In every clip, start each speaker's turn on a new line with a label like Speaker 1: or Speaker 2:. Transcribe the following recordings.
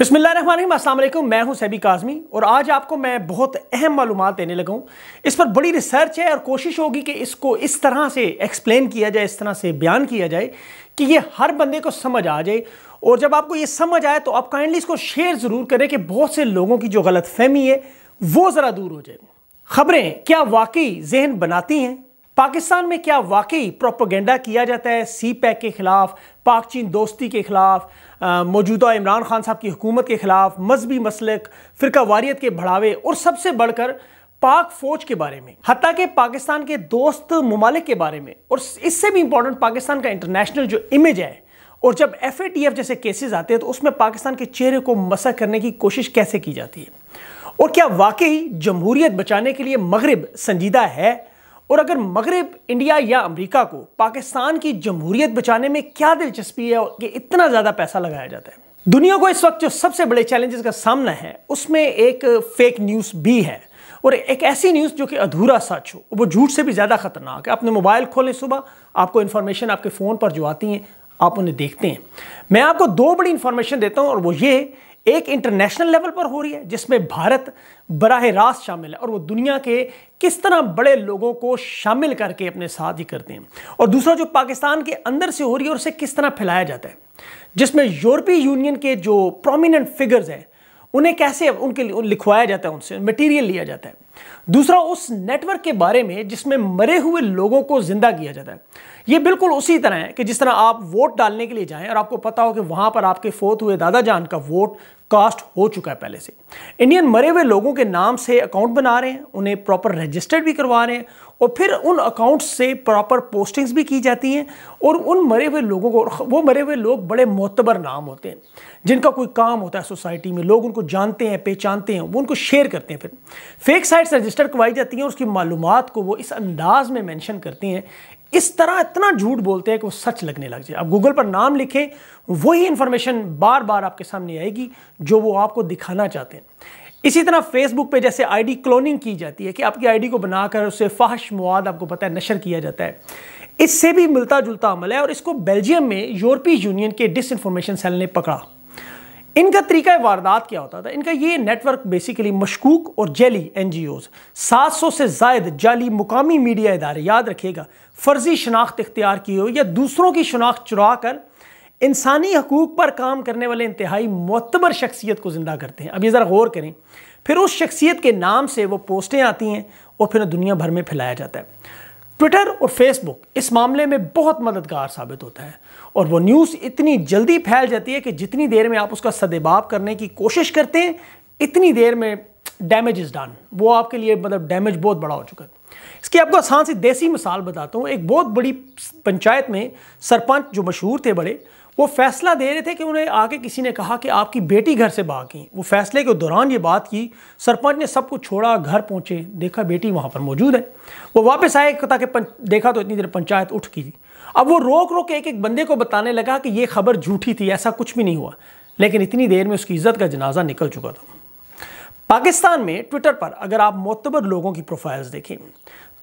Speaker 1: बिस्मिल्लाम मैं हूँ सैबी काजमी और आज आपको मैं बहुत अहम मालूम देने लगा हूँ। इस पर बड़ी रिसर्च है और कोशिश होगी कि इसको इस तरह से एक्सप्लेन किया जाए, इस तरह से बयान किया जाए कि ये हर बंदे को समझ आ जाए। और जब आपको ये समझ आए तो आप काइंडली इसको शेयर ज़रूर करें कि बहुत से लोगों की जो गलत फहमी है, वो ज़रा दूर हो जाए। खबरें, क्या वाकई जहन बनाती हैं? पाकिस्तान में क्या वाकई प्रोपोगेंडा किया जाता है? सी पैक के खिलाफ, पाक चीन दोस्ती के खिलाफ मौजूदा इमरान खान साहब की हुकूमत के खिलाफ, मजहबी मसलक, फ़िरका वारियत के बढ़ावे और सबसे बढ़कर पाक फौज के बारे में। हती कि पाकिस्तान के दोस्त ममालिक के बारे में। और इससे भी इंपॉर्टेंट पाकिस्तान का इंटरनेशनल जो इमेज है, और जब एफ़ जैसे केसेस आते हैं तो उसमें पाकिस्तान के चेहरे को मसा करने की कोशिश कैसे की जाती है? और क्या वाकई जमहूरियत बचाने के लिए मगरब संजीदा है? और अगर मगरब, इंडिया या अमेरिका को पाकिस्तान की जमहूरियत बचाने में क्या दिलचस्पी है कि इतना ज़्यादा पैसा लगाया जाता है? दुनिया को इस वक्त जो सबसे बड़े चैलेंजेस का सामना है, उसमें एक फेक न्यूज़ भी है और एक ऐसी न्यूज़ जो कि अधूरा सच हो, वो झूठ से भी ज़्यादा ख़तरनाक है। अपने मोबाइल खोलें सुबह, आपको इन्फॉर्मेशन आपके फ़ोन पर जो आती हैं, आप उन्हें देखते हैं। मैं आपको दो बड़ी इन्फॉर्मेशन देता हूँ और वो ये एक इंटरनेशनल लेवल पर हो रही है, जिसमें भारत बराह रास्त शामिल है और वो दुनिया के किस तरह बड़े लोगों को शामिल करके अपने साथ ही करते हैं। और दूसरा, जो पाकिस्तान के अंदर से हो रही है और उसे किस तरह फैलाया जाता है, जिसमें यूरोपीय यूनियन के जो प्रोमिनेंट फिगर्स हैं, उन्हें कैसे उनके लिखवाया जाता है, उनसे मटेरियल लिया जाता है। दूसरा, उस नेटवर्क के बारे में जिसमें मरे हुए लोगों को ज़िंदा किया जाता है। ये बिल्कुल उसी तरह है कि जिस तरह आप वोट डालने के लिए जाएँ और आपको पता हो कि वहाँ पर आपके फोत हुए दादा जान का वोट कास्ट हो चुका है पहले से। इंडियन मरे हुए लोगों के नाम से अकाउंट बना रहे हैं, उन्हें प्रॉपर रजिस्टर्ड भी करवा रहे हैं और फिर उन अकाउंट्स से प्रॉपर पोस्टिंग्स भी की जाती हैं और उन मरे हुए लोगों को वो मरे हुए लोग बड़े मोतबर नाम होते हैं, जिनका कोई काम होता है सोसाइटी में, लोग उनको जानते हैं, पहचानते हैं, वो उनको शेयर करते हैं फिर। फेक साइट्स रजिस्टर करवाई जाती हैं और उसकी मालूम को वो इस अंदाज में मैंशन करते हैं इस तरह इतना झूठ बोलते हैं कि वो सच लगने लग जाए। आप गूगल पर नाम लिखें, वही इंफॉर्मेशन बार बार आपके सामने आएगी जो वो आपको दिखाना चाहते हैं। इसी तरह फेसबुक पे जैसे आईडी क्लोनिंग की जाती है कि आपकी आईडी को बनाकर उससे फाहश मवाद आपको पता है, नशर किया जाता है। इससे भी मिलता जुलता अमल है और इसको बेल्जियम में यूरोपीय यूनियन के डिस सेल ने पकड़ा। इनका तरीका वारदात क्या होता था? इनका ये नेटवर्क बेसिकली मशकूक और जेली एन जी ओज सात सौ से जायद जाली मुकामी मीडिया इदारे, याद रखिएगा, फर्जी शनाख्त इख्तियार की हो या दूसरों की शनाख्त चुरा कर इंसानी हकूक पर काम करने वाले इंतहाई मोतबर शख्सियत को ज़िंदा करते हैं। अब ये ज़रा गौर करें, फिर उस शख्सियत के नाम से वो पोस्टें आती हैं और फिर दुनिया भर में फैलाया जाता है। ट्विटर और फेसबुक इस मामले में बहुत मददगार साबित होता है। और वो न्यूज़ इतनी जल्दी फैल जाती है कि जितनी देर में आप उसका सदेबाब करने की कोशिश करते हैं, इतनी देर में डैमेज इज़ डन वो आपके लिए मतलब डैमेज बहुत बड़ा हो चुका है। इसकी आपको आसान सी देसी मिसाल बताता हूँ। एक बहुत बड़ी पंचायत में सरपंच जो मशहूर थे बड़े वो फैसला दे रहे थे कि उन्हें आके किसी ने कहा कि आपकी बेटी घर से भाग गई। वो फैसले के दौरान ये बात की, सरपंच ने सब कुछ छोड़ा, घर पहुँचे, देखा बेटी वहाँ पर मौजूद है। वो वापस आए ताकि देखा तो इतनी देर पंचायत उठ की अब वो रोक रोक के एक एक बंदे को बताने लगा कि ये खबर झूठी थी, ऐसा कुछ भी नहीं हुआ। लेकिन इतनी देर में उसकी इज़्ज़त का जनाजा निकल चुका था। पाकिस्तान में ट्विटर पर अगर आप मोतबर लोगों की प्रोफाइल्स देखें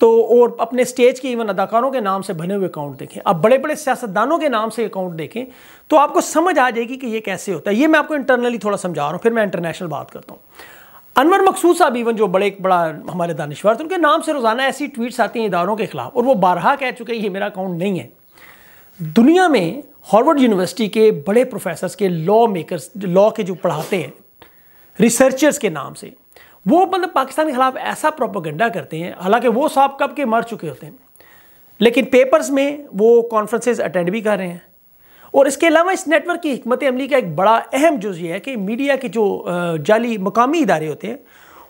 Speaker 1: तो और अपने स्टेज के इवन अदाकारों के नाम से बने हुए अकाउंट देखें। आप बड़े बड़े सियासतदानों के नाम से अकाउंट देखें तो आपको समझ आ जाएगी कि ये कैसे होता है। ये मैं आपको इंटरनली थोड़ा समझा रहा हूँ, फिर मैं इंटरनेशनल बात करता हूँ। अनवर मकसूद साहब इवन जो बड़े एक बड़ा हमारे दानश्वर थे, उनके नाम से रोज़ाना ऐसी ट्वीट्स आती हैं इदारों के खिलाफ, और वो बारहा कह चुके हैं, ये मेरा अकाउंट नहीं है। दुनिया में हार्वर्ड यूनिवर्सिटी के बड़े प्रोफेसर्स के लॉ मेकर्स लॉ के जो पढ़ाते हैं रिसर्चर्स के नाम से वो मतलब पाकिस्तान के खिलाफ ऐसा प्रोपोगंडा करते हैं, हालाँकि वो साहब कब के मर चुके होते हैं। लेकिन पेपर्स में वो कॉन्फ्रेंसेज अटेंड भी कर रहे हैं। और इसके अलावा इस नेटवर्क की हमत अमली का एक बड़ा अहम जुज ये है कि मीडिया के जो जाली मकामी इदारे होते हैं,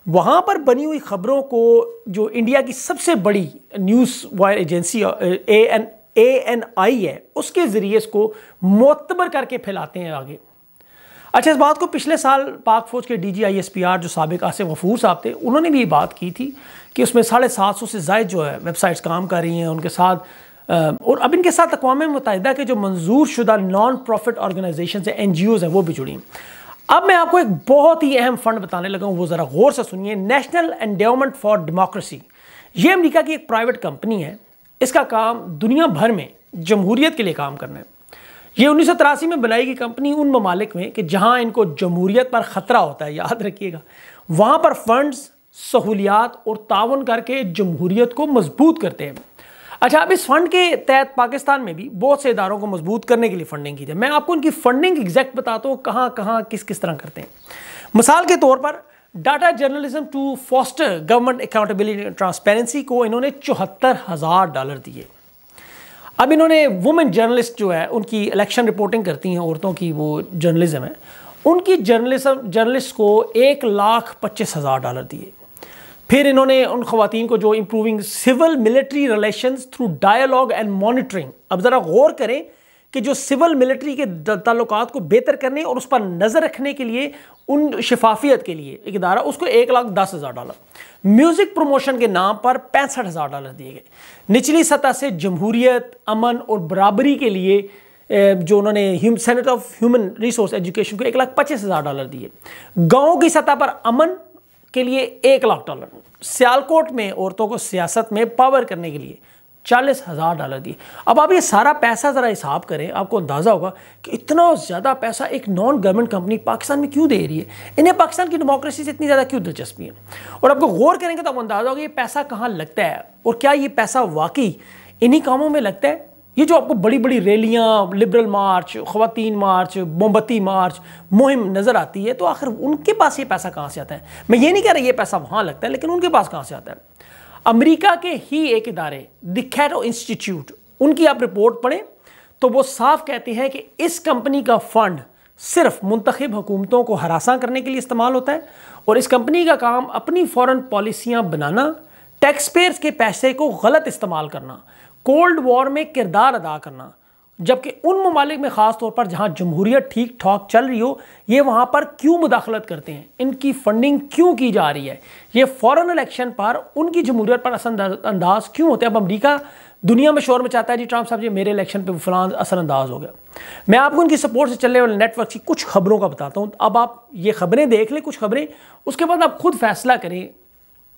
Speaker 1: वहाँ पर बनी हुई ख़बरों को जो इंडिया की सबसे बड़ी news wire agency A N A N I है, उसके ज़रिए इसको मोतबर करके फैलाते हैं आगे। अच्छा इस बात को पिछले साल पाक फौज के D G I S P R जो सबक आसिफ गफूर साहब थे, उन्होंने भी ये बात की थी कि उसमें साढ़े सात सौ से जायद जो है, वेबसाइट्स काम कर रही हैं, उनके साथ और अब इनके साथ अकवा मुतहदा के जो मंजूर शुदा नॉन प्रॉफिट ऑर्गेनाइजेशन है एन जी ओज़ हैं, वो भी जुड़ी अब मैं आपको एक बहुत ही अहम फंड बताने लगा हूँ, वो ज़रा गौर से सुनिए नेशनल एंडेवमेंट फॉर डेमोक्रेसी ये अमरीका की एक प्राइवेट कंपनी है, इसका काम दुनिया भर में जमहूरीत के लिए काम करना है। ये उन्नीस सौ तिरासी में बनाई गई कंपनी उन ममालिक में कि जहाँ इनको जमहूरियत पर ख़तरा होता है, याद रखिएगा। वहाँ पर फंड्स, सहूलियात और तावन करके जमहूरियत को मज़बूत करते हैं। अच्छा अब इस फंड के तहत पाकिस्तान में भी बहुत से इदारों को मज़बूत करने के लिए फंडिंग की जाए मैं आपको इनकी फंडिंग एग्जैक्ट बताता हूँ, कहाँ कहाँ, किस किस तरह करते हैं। मिसाल के तौर पर data journalism to foster government accountability transparency को इन्होंने चौहत्तर हज़ार डॉलर दिए। अब इन्होंने वुमेन जर्नलिस्ट जो है, उनकी इलेक्शन रिपोर्टिंग करती हैं औरतों की, वो जर्नलिज्म है। उनकी जर्नलिज्म जर्नलिस्ट को एक लाख पच्चीस हज़ार डॉलर दिए। फिर इन्होंने उन खुतिन को जो improving civil military relation through dialogue and monitoring अब ज़रा गौर करें कि जो सिविल मिलिट्री के ताल्लुक को बेहतर करने और उस पर नज़र रखने के लिए, उन शफाफियत के लिए एक इदारा, उसको एक लाख दस हज़ार डॉलर। म्यूज़िक प्रमोशन के नाम पर पैंसठ हज़ार डॉलर दिए गए। निचली सतह से जमहूरियत, अमन और बराबरी के लिए जो उन्होंने senate of human resource education को एक लाख पच्चीस हज़ार डॉलर दिए। गाँव की सतह पर अमन के लिए एक लाख डॉलर। सियालकोट में औरतों को सियासत में पावर करने के लिए चालीस हज़ार डॉलर दिए अब आप ये सारा पैसा ज़रा हिसाब करें, आपको अंदाज़ा होगा कि इतना ज़्यादा पैसा एक नॉन गवर्नमेंट कंपनी पाकिस्तान में क्यों दे रही है? इन्हें पाकिस्तान की डेमोक्रेसी से इतनी ज़्यादा क्यों दिलचस्पी है? और आपको गौर करेंगे तो आपको अंदाज़ा होगा ये पैसा कहाँ लगता है और क्या ये पैसा वाकई इन्हीं कामों में लगता है? ये जो आपको बड़ी बड़ी रैलियाँ लिबरल मार्च ख़वान मार्च मोमबत्ती मार्च मुहिम नज़र आती है तो आखिर उनके पास ये पैसा कहाँ से आता है? मैं ये नहीं कह रहा ये पैसा वहाँ लगता है, लेकिन उनके पास कहाँ से आता है? अमेरिका के ही एक इदारे दिखैरो इंस्टीट्यूट, उनकी आप रिपोर्ट पढ़ें तो वो साफ़ कहते हैं कि इस कंपनी का फंड सिर्फ़ मुंतखब हुकूमतों को हरासा करने के लिए इस्तेमाल होता है और इस कंपनी का काम अपनी फ़ॉरन पॉलिसियाँ बनाना टैक्स पेयर्स के पैसे को गलत इस्तेमाल करना, कोल्ड वॉर में किरदार अदा करना जबकि उन ममालिक में ख़ास तौर पर जहाँ जमहूरियत ठीक ठाक चल रही हो, ये वहाँ पर क्यों मुदाखलत करते हैं? इनकी फंडिंग क्यों की जा रही है? ये फ़ॉरन इलेक्शन पर उनकी जमहूरियत पर असरअंदाज क्यों होते हैं? अब अमरीका दुनिया में शोर में चाहता है, जी ट्रंप साहब जी, मेरे इलेक्शन पे फलान असरअंदाज हो गया। मैं आपको उनकी सपोर्ट से चलने वाले नेटवर्क की कुछ खबरों का बताता हूँ। अब आप ये खबरें देख लें, कुछ खबरें, उसके बाद आप खुद फैसला करें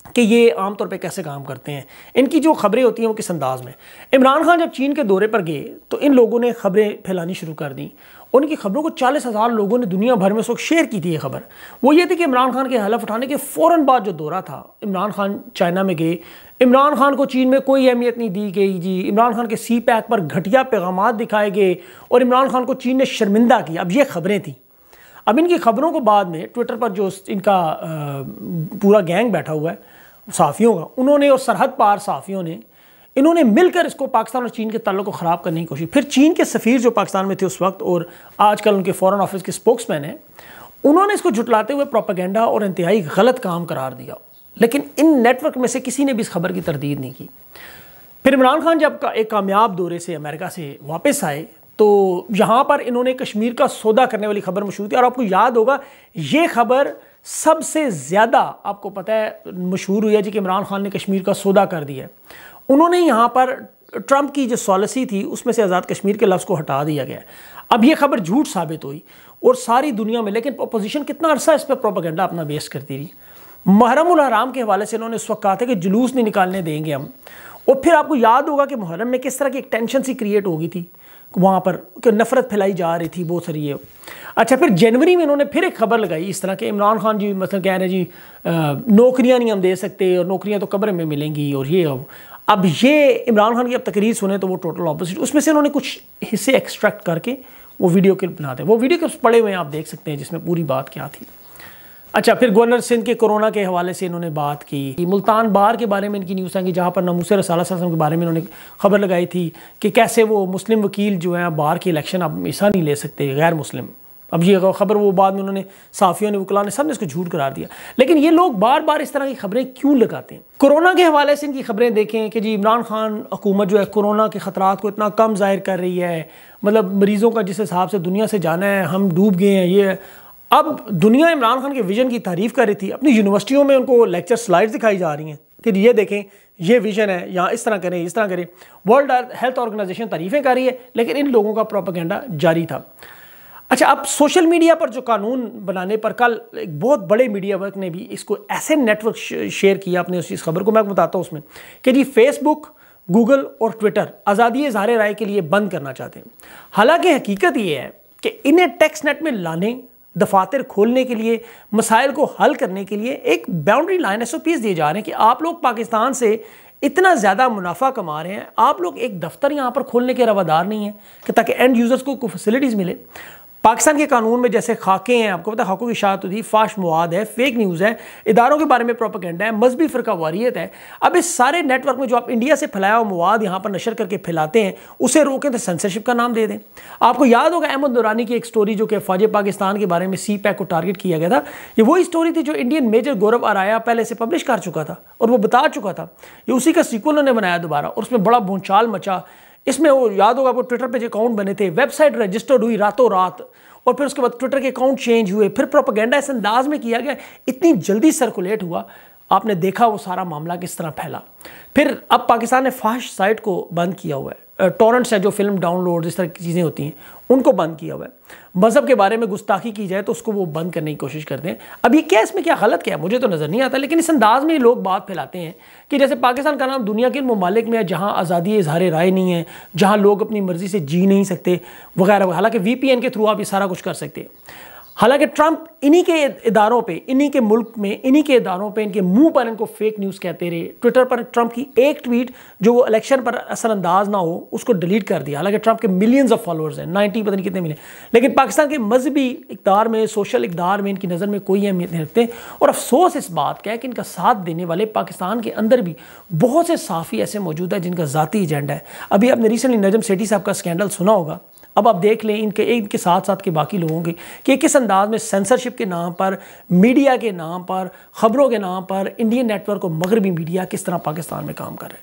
Speaker 1: कि ये आमतौर पे कैसे काम करते हैं। इनकी जो खबरें होती हैं वो किस अंदाज में? इमरान खान जब चीन के दौरे पर गए तो इन लोगों ने खबरें फैलानी शुरू कर दी। उनकी खबरों को चालीस हज़ार लोगों ने दुनिया भर में उस वक्त शेयर की थी ये खबर। वो ये थी कि इमरान खान के हलफ उठाने के फ़ौर बाद जो दौरा था, इमरान खान चाइना में गए। इमरान खान को चीन में कोई अहमियत नहीं दी गई जी। इमरान खान के सी पैक पर घटिया पैगाम दिखाए गए और इमरान खान को चीन ने शर्मिंदा किया। अब ये खबरें थी। अब इनकी खबरों को बाद में ट्विटर पर जो इनका पूरा गैंग बैठा हुआ है साफ़ियों का, उन्होंने और सरहद पार साफ़ियों ने, इन्होंने मिलकर इसको पाकिस्तान और चीन के ताल्लुक को ख़राब करने की कोशिश फिर चीन के सफ़ीर जो पाकिस्तान में थे उस वक्त और आजकल उनके फ़ॉरन ऑफ़िस के स्पोक्समैन हैं, उन्होंने इसको जुटलाते हुए प्रोपागेंडा और इंतहाई गलत काम करार दिया। लेकिन इन नेटवर्क में से किसी ने भी इस खबर की तरदीद नहीं की। फिर इमरान खान जब का एक कामयाब दौरे से अमेरिका से वापस आए तो यहाँ पर इन्होंने कश्मीर का सौदा करने वाली खबर मशहूर थी और आपको याद होगा, ये खबर सबसे ज़्यादा, आपको पता है, मशहूर हुई है जी कि इमरान खान ने कश्मीर का सौदा कर दिया उन्होंने यहाँ पर ट्रंप की जो सॉलिसी थी, उसमें से आज़ाद कश्मीर के लफ्ज़ को हटा दिया गया अब ये खबर झूठ साबित हुई और सारी दुनिया में, लेकिन अपोजिशन कितना अरसा इस पर प्रोपागेंडा अपना बेस करती रही। महरम हराम के हवाले से इन्होंने उस वक्त कहा था कि जुलूस नहीं निकालने देंगे हम। और फिर आपको याद होगा कि मुहर्रम में किस तरह की एक टेंशन सी क्रिएट होगी थी। वहाँ पर क्यों नफ़रत फैलाई जा रही थी, बहुत सारी ये। अच्छा फिर जनवरी में इन्होंने फिर एक खबर लगाई इस तरह के। इमरान खान जी मतलब कह रहे हैं जी नौकरियाँ नहीं हम दे सकते और नौकरियाँ तो कब्र में मिलेंगी और ये अब अब ये इमरान खान की अब तकरीर सुने तो वो टोटल ऑपोजिट उसमें से उन्होंने कुछ हिस्से एक्सट्रैक्ट करके वो वीडियो क्लिप बनाते हैं वो वीडियो क्लिप्स पड़े हुए हैं, आप देख सकते हैं, जिसमें पूरी बात क्या थी। अच्छा फिर गवर्नर सिंध के कोरोना के हवाले से इन्होंने बात की। मुल्तान बार के बारे में इनकी न्यूज़ आई जहाँ पर नमूस रसाल के बारे में इन्होंने खबर लगाई थी कि कैसे वो मुस्लिम वकील जो हैं, बार के इलेक्शन अब हिस्सा नहीं ले सकते, गैर मुस्लिम। अब ये खबर वो बाद में उन्होंने साफियों ने, वकला ने सबने इसको झूठ करार दिया। लेकिन ये लोग बार बार इस तरह की खबरें क्यों लगाते हैं? कोरोना के हवाले से इनकी खबरें देखें कि जी, इमरान खान हुकूमत जो है, कोरोना के ख़तरात को इतना कम ज़ाहिर कर रही है। मतलब मरीज़ों का जिस हिसाब से दुनिया से जाना है, हम डूब गए हैं, ये अब दुनिया इमरान खान के विजन की तारीफ़ कर रही थी। अपनी यूनिवर्सिटियों में उनको लेक्चर स्लाइड्स दिखाई जा रही हैं कि ये देखें, ये विजन है, यहाँ इस तरह करें, इस तरह करें। वर्ल्ड हेल्थ ऑर्गेनाइजेशन तारीफ़ें कर रही है, लेकिन इन लोगों का प्रोपागेंडा जारी था। अच्छा अब सोशल मीडिया पर जो कानून बनाने पर कल एक बहुत बड़े मीडिया वर्क ने भी इसको ऐसे नेटवर्क शेयर किया अपने उस खबर को मैं बताता हूँ उसमें कि जी फेसबुक गूगल और ट्विटर आज़ादी इजहार राय के लिए बंद करना चाहते हैं। हालाँकि हकीकत ये है कि इन्हें टैक्स नेट में लाने दफातर खोलने के लिए, मसाइल को हल करने के लिए एक boundary line S O Ps दिए जा रहे हैं कि आप लोग पाकिस्तान से इतना ज़्यादा मुनाफा कमा रहे हैं। आप लोग एक दफ्तर यहाँ पर खोलने के रवादार नहीं है कि ताकि एंड यूज़र्स को फैसिलिटीज़ मिले। पाकिस्तान के कानून में जैसे खाके हैं, आपको पता है खाकों की शात है फाश मवाद है फेक न्यूज़ है, इदारों के बारे में प्रोपोगंडा है, मजहबी फ़िरका वारियत है। अब इस सारे नेटवर्क में जो आप इंडिया से फैलाया हुआ मवाद यहाँ पर नशर करके फैलाते हैं, उसे रोकें तो सेंसरशिप का नाम दे दें। आपको याद होगा अहमद दुरानी की एक स्टोरी जो कि फौज पाकिस्तान के बारे में सी पैक को टारगेट किया गया था। ये वही स्टोरी थी जो इंडियन मेजर गौरव आराया पहले से पब्लिश कर चुका था और वो बता चुका था। ये उसी का सीक्वल उन्होंने बनाया दोबारा और उसमें बड़ा भूचाल मचा। इसमें वो याद होगा आपको ट्विटर पे जो अकाउंट बने थे वेबसाइट रजिस्टर्ड हुई रातों रात, और फिर उसके बाद ट्विटर के अकाउंट चेंज हुए, फिर प्रोपागेंडा इस अंदाज में किया गया, इतनी जल्दी सर्कुलेट हुआ, आपने देखा वो सारा मामला किस तरह फैला। फिर अब पाकिस्तान ने फाश साइट को बंद किया हुआ है। टॉरेंट्स है जो फ़िल्म डाउनलोड इस तरह की चीज़ें होती हैं। उनको बंद किया हुआ है। मज़हब के बारे में गुस्ताखी की जाए तो उसको वो बंद करने की कोशिश करते हैं। अब ये क्या इसमें क्या गलत क्या है? मुझे तो नज़र नहीं आता, लेकिन इस अंदाज में लोग बात फैलाते हैं कि जैसे पाकिस्तान का नाम दुनिया के ममालिक में है, जहाँ आज़ादी इजहार राय नहीं है, जहाँ लोग अपनी मर्ज़ी से जी नहीं सकते, वगैरह हालाँकि वीपीएन के थ्रू आप ये सारा कुछ कर सकते हैं। हालाँकि ट्रंप इन्हीं के इदारों पे, इन्हीं के मुल्क में, इन्हीं के इदारों पे, इनके मुँह पर इनको फेक न्यूज़ कहते रहे। ट्विटर पर ट्रंप की एक ट्वीट जो वो इलेक्शन पर असरअंदाज ना हो, उसको डिलीट कर दिया। हालाँकि ट्रंप के मिलियंस ऑफ़ फॉलोअर्स हैं नाइन्टी पता नहीं कितने मिले। लेकिन पाकिस्तान के मजहबी इकदार में सोशल इकदार में इनकी नज़र में कोई अहमियत नहीं रखते। और अफसोस इस बात का है कि इनका साथ देने वाले पाकिस्तान के अंदर भी बहुत से साफ़ी ऐसे मौजूद है जिनका ज़ाती एजेंडा है। अभी आपने रिसेंटली नजम सेठी साहब का स्कैंडल सुना होगा। अब आप देख लें इनके इनके साथ साथ के बाकी लोगों के, कि किस अंदाज में सेंसरशिप के नाम पर मीडिया के नाम पर, ख़बरों के नाम पर इंडियन नेटवर्क और मगरबी मीडिया किस तरह पाकिस्तान में काम कर रहे हैं।